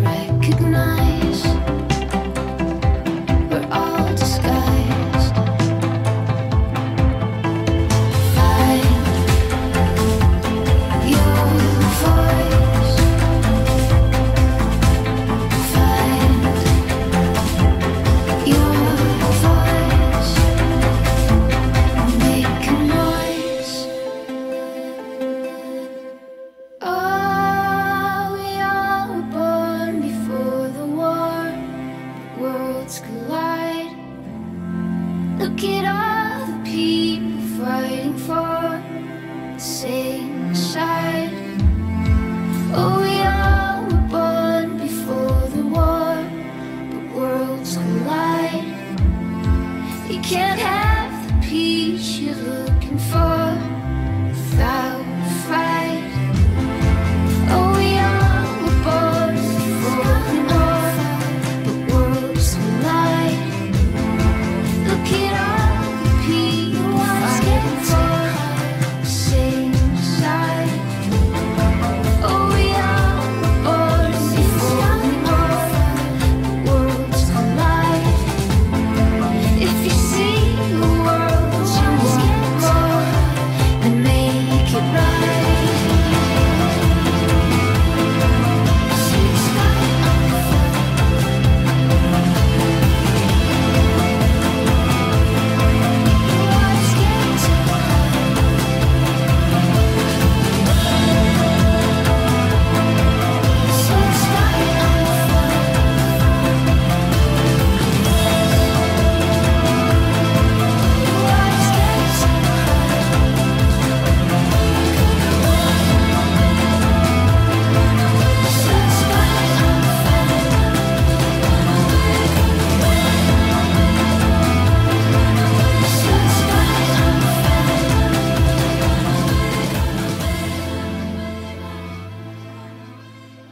recognize what you looking for.